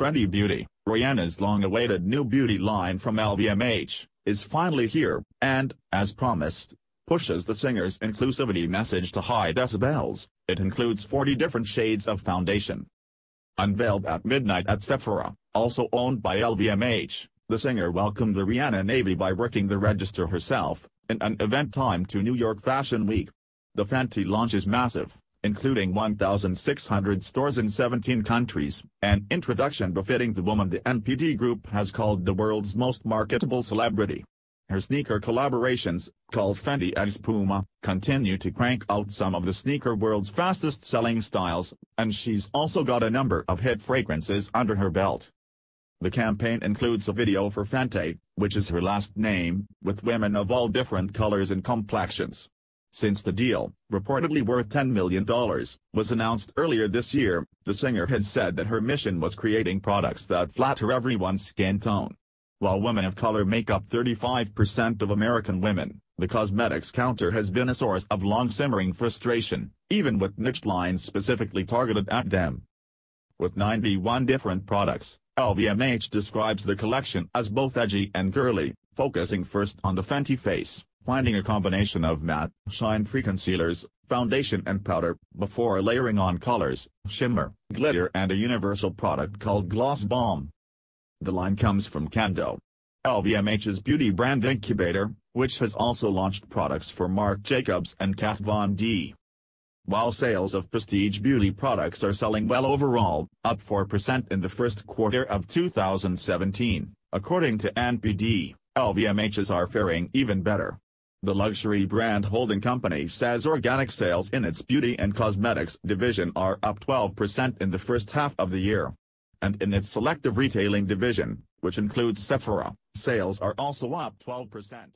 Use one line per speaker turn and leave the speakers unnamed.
Fenty Beauty, Rihanna's long-awaited new beauty line from LVMH, is finally here, and, as promised, pushes the singer's inclusivity message to high decibels, it includes 40 different shades of foundation. Unveiled at midnight at Sephora, also owned by LVMH, the singer welcomed the Rihanna Navy by working the register herself, in an event timed to New York Fashion Week. The Fenty launch is massive, including 1,600 stores in 17 countries, an introduction befitting the woman the NPD group has called the world's most marketable celebrity. Her sneaker collaborations, called Fenty x Puma, continue to crank out some of the sneaker world's fastest-selling styles, and she's also got a number of hit fragrances under her belt. The campaign includes a video for Fenty, which is her last name, with women of all different colors and complexions. Since the deal, reportedly worth $10 million, was announced earlier this year, the singer has said that her mission was creating products that flatter everyone's skin tone. While women of color make up 35% of American women, the cosmetics counter has been a source of long-simmering frustration, even with niche lines specifically targeted at them. With 91 different products, LVMH describes the collection as both edgy and girly, focusing first on the Fenty face, finding a combination of matte, shine-free concealers, foundation and powder, before layering on colors, shimmer, glitter and a universal product called Gloss Bomb. The line comes from Kendo. LVMH's beauty brand incubator, which has also launched products for Marc Jacobs and Kat Von D. While sales of prestige beauty products are selling well overall, up 4% in the first quarter of 2017, according to NPD, LVMH's are faring even better. The luxury brand holding company says organic sales in its beauty and cosmetics division are up 12% in the first half of the year. And in its selective retailing division, which includes Sephora, sales are also up 12%.